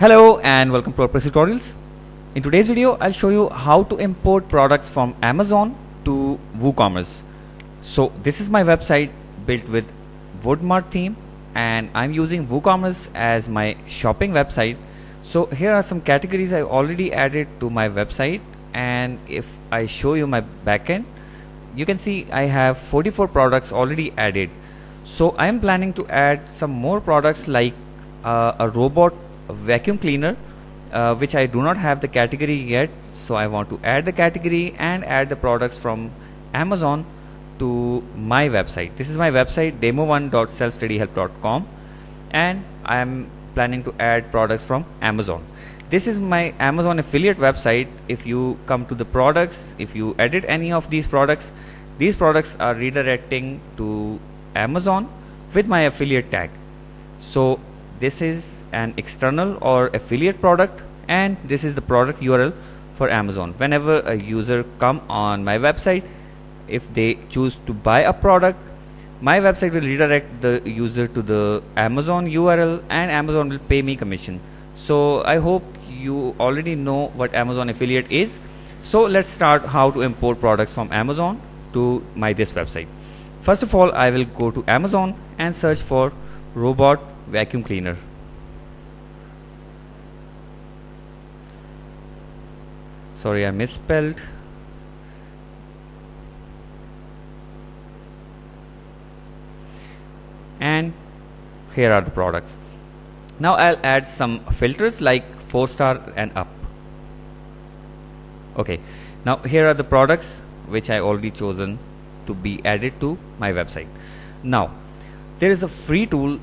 Hello and welcome to WordPress tutorials. In today's video, I'll show you how to import products from Amazon to WooCommerce. So this is my website built with Woodmart theme and I'm using WooCommerce as my shopping website. So here are some categories I already added to my website and if I show you my backend, you can see I have 44 products already added. So I am planning to add some more products like uh, a robot vacuum cleaner uh, which I do not have the category yet so I want to add the category and add the products from Amazon to my website. This is my website demo1.selfstudyhelp.com and I am planning to add products from Amazon. This is my Amazon affiliate website. If you come to the products if you edit any of these products these products are redirecting to Amazon with my affiliate tag. So this is an external or affiliate product and this is the product URL for Amazon. Whenever a user come on my website if they choose to buy a product my website will redirect the user to the Amazon URL and Amazon will pay me commission. So I hope you already know what Amazon affiliate is. So let's start how to import products from Amazon to my this website. First of all I will go to Amazon and search for robot vacuum cleaner. Sorry I misspelled. And here are the products. Now I'll add some filters like 4 star and up. Okay now here are the products which I already chosen to be added to my website. Now there is a free tool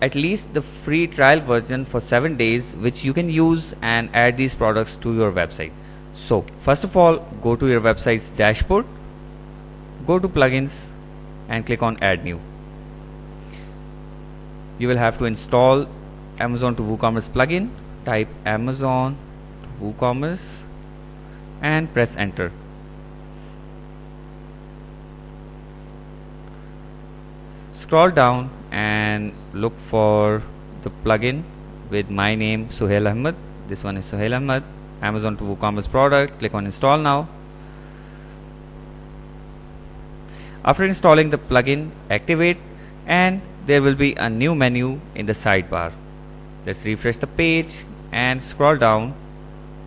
at least the free trial version for 7 days which you can use and add these products to your website. So first of all go to your website's dashboard go to plugins and click on add new. You will have to install Amazon to WooCommerce plugin. Type Amazon to WooCommerce and press enter. Scroll down and look for the plugin with my name Suhail Ahmad. This one is Suhail Ahmad Amazon to WooCommerce product. Click on install now. After installing the plugin activate and there will be a new menu in the sidebar. Let's refresh the page and scroll down.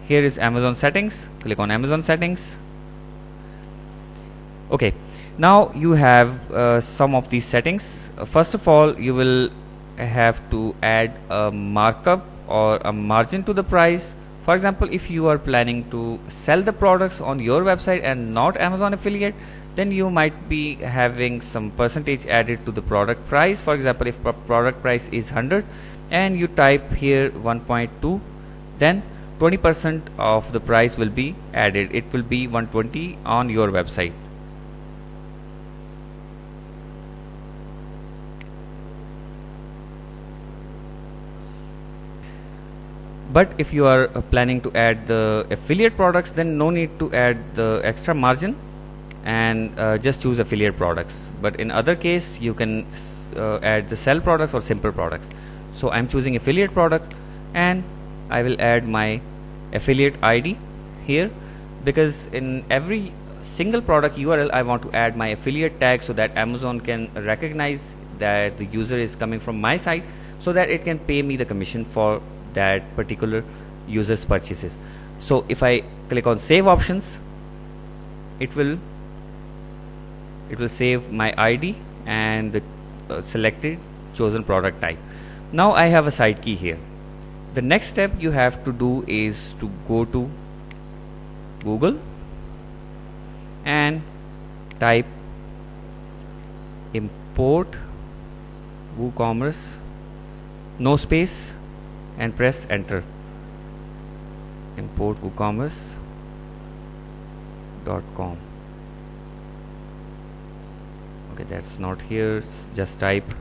Here is Amazon settings. Click on Amazon settings. Okay now you have uh, some of these settings. Uh, first of all you will have to add a markup or a margin to the price. For example if you are planning to sell the products on your website and not Amazon affiliate then you might be having some percentage added to the product price. For example if product price is 100 and you type here 1.2 then 20% of the price will be added. It will be 120 on your website but if you are uh, planning to add the affiliate products then no need to add the extra margin and uh, just choose affiliate products. But in other case you can uh, add the sell products or simple products. So I'm choosing affiliate products and I will add my affiliate ID here because in every single product URL I want to add my affiliate tag so that Amazon can recognize that the user is coming from my site so that it can pay me the commission for that particular user's purchases. So if I click on save options it will it will save my ID and the uh, selected chosen product type. Now I have a site key here. The next step you have to do is to go to Google and type import WooCommerce no space and press enter. Import woocommerce.com okay that's not here. Just type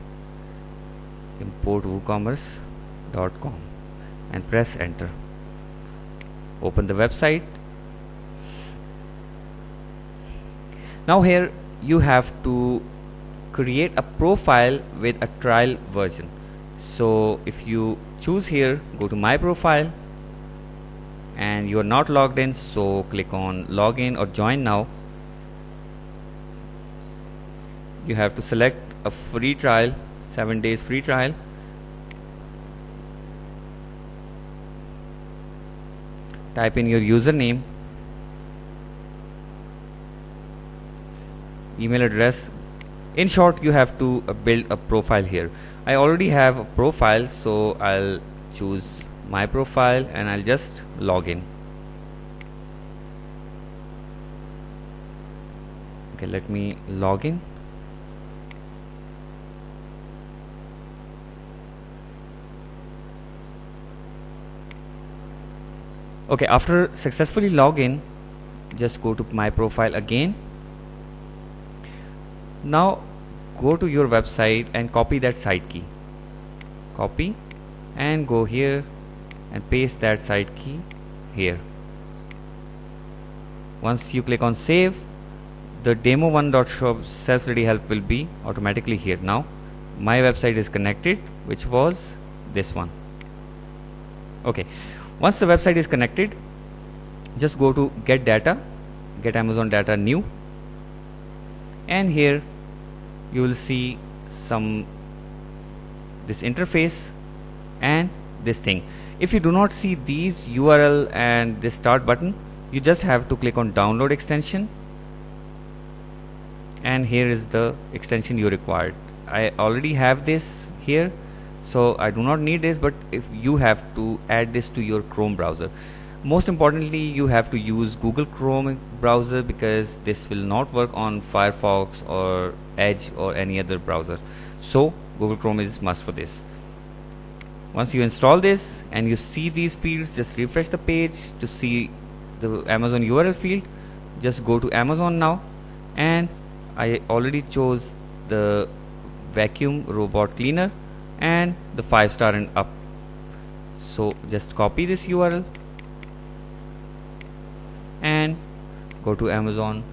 import woocommerce.com and press enter. Open the website. Now here you have to create a profile with a trial version so if you choose here go to my profile and you are not logged in so click on login or join now. You have to select a free trial 7 days free trial. Type in your username email address. In short you have to uh, build a profile here I already have a profile so I'll choose my profile and I'll just log in. Okay let me log in. Okay after successfully login just go to my profile again. Now go to your website and copy that site key. Copy and go here and paste that site key here. Once you click on save the demo1.shop self-study help will be automatically here. Now my website is connected which was this one. Okay. Once the website is connected just go to get data get amazon data new. And here you will see some this interface and this thing. If you do not see these URL and this start button you just have to click on download extension. And here is the extension you required. I already have this here so I do not need this but if you have to add this to your Chrome browser most importantly you have to use Google Chrome browser because this will not work on Firefox or Edge or any other browser. So Google Chrome is must for this. Once you install this and you see these fields just refresh the page to see the Amazon URL field. Just go to Amazon now. And I already chose the vacuum robot cleaner and the 5 star and up. So just copy this URL and go to Amazon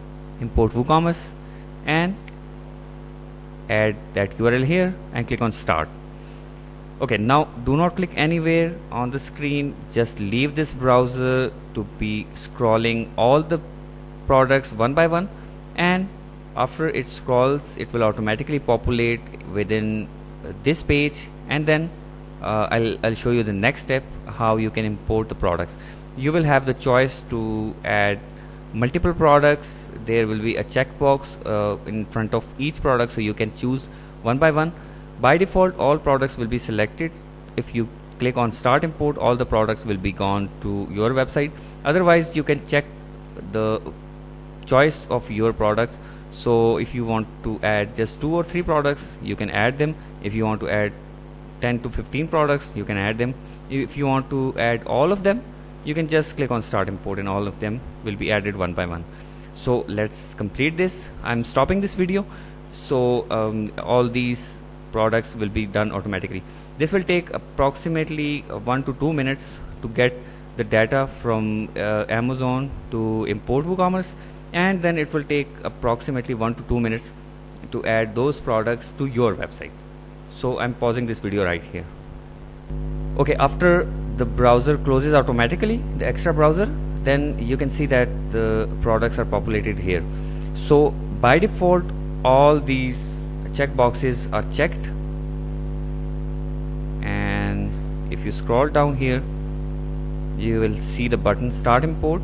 import WooCommerce and add that URL here and click on start. Okay now do not click anywhere on the screen. Just leave this browser to be scrolling all the products one by one and after it scrolls it will automatically populate within this page and then uh, I'll, I'll show you the next step how you can import the products. You will have the choice to add multiple products. There will be a checkbox uh, in front of each product so you can choose one by one. By default all products will be selected. If you click on start import all the products will be gone to your website. Otherwise you can check the choice of your products. So if you want to add just two or three products you can add them. If you want to add 10 to 15 products you can add them. If you want to add all of them you can just click on start import and all of them will be added one by one. So let's complete this. I'm stopping this video. So um, all these products will be done automatically. This will take approximately uh, one to two minutes to get the data from uh, Amazon to import WooCommerce. And then it will take approximately one to two minutes to add those products to your website. So I'm pausing this video right here. Okay after the browser closes automatically the extra browser then you can see that the products are populated here. So by default all these checkboxes are checked. And if you scroll down here you will see the button start import.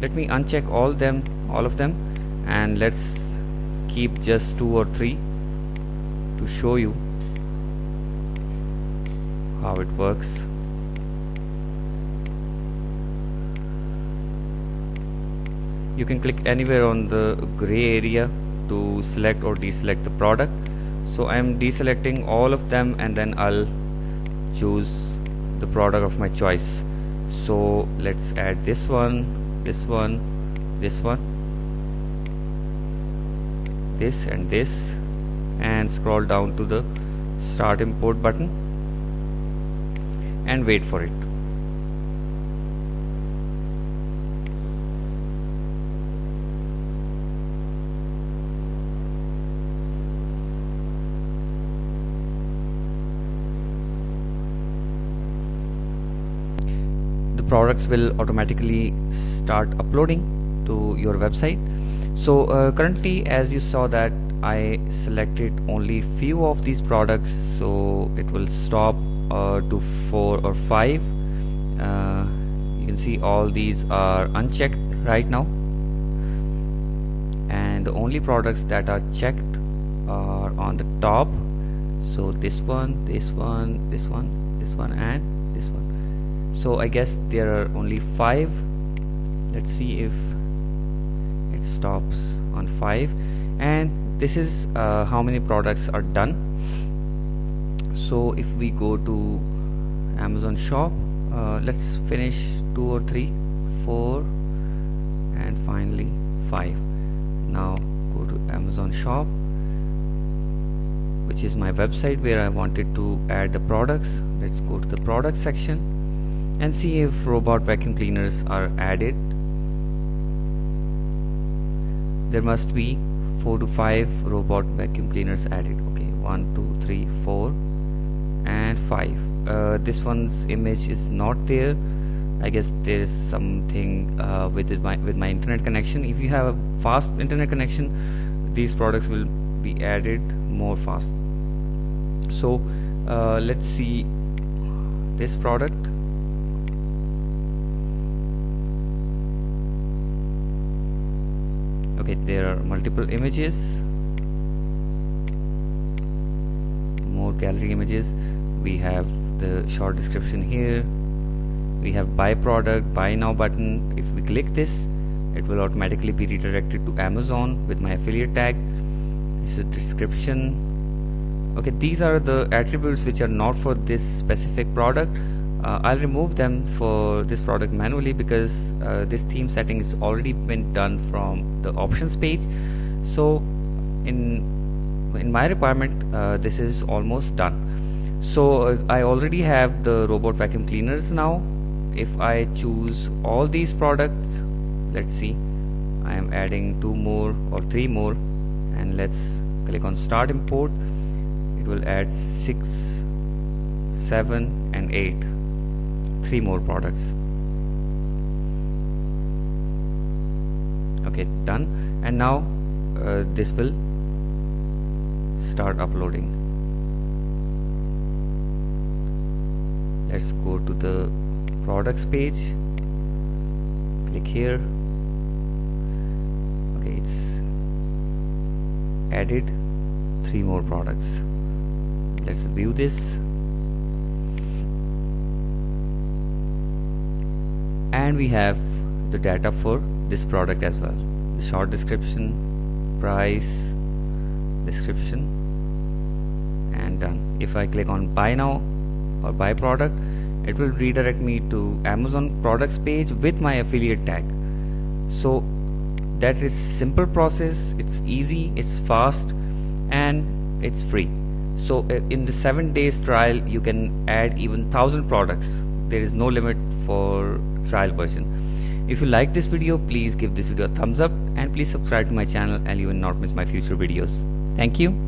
Let me uncheck all them all of them and let's keep just two or three to show you how it works you can click anywhere on the gray area to select or deselect the product. So I am deselecting all of them and then I'll choose the product of my choice. So let's add this one this one this one this and this and scroll down to the start import button and wait for it products will automatically start uploading to your website. So uh, currently as you saw that I selected only few of these products so it will stop uh, to four or five. Uh, you can see all these are unchecked right now. And the only products that are checked are on the top. So this one this one this one this one and so I guess there are only five. Let's see if it stops on five. And this is uh, how many products are done. So if we go to Amazon shop uh, let's finish two or three four and finally five. Now go to Amazon shop which is my website where I wanted to add the products. Let's go to the product section and see if robot vacuum cleaners are added. There must be 4 to 5 robot vacuum cleaners added. Okay 1 2 3 4 and 5 uh, this one's image is not there. I guess there is something uh, with my with my internet connection. If you have a fast internet connection these products will be added more fast. So uh, let's see this product okay there are multiple images. More gallery images. We have the short description here. We have buy product buy now button. If we click this it will automatically be redirected to Amazon with my affiliate tag. This is description. Okay these are the attributes which are not for this specific product uh, I'll remove them for this product manually because uh, this theme setting is already been done from the options page. So in in my requirement uh, this is almost done. So uh, I already have the robot vacuum cleaners now. If I choose all these products let's see I am adding two more or three more and let's click on start import. It will add six seven and eight three more products. Okay done. And now uh, this will start uploading. Let's go to the products page. Click here. Okay it's added three more products. Let's view this and we have the data for this product as well. The short description price description and done. If I click on buy now or buy product it will redirect me to Amazon products page with my affiliate tag. So that is simple process. It's easy it's fast and it's free. So in the seven days trial you can add even thousand products. There is no limit for trial version if you like this video please give this video a thumbs up and please subscribe to my channel and you will not miss my future videos. Thank you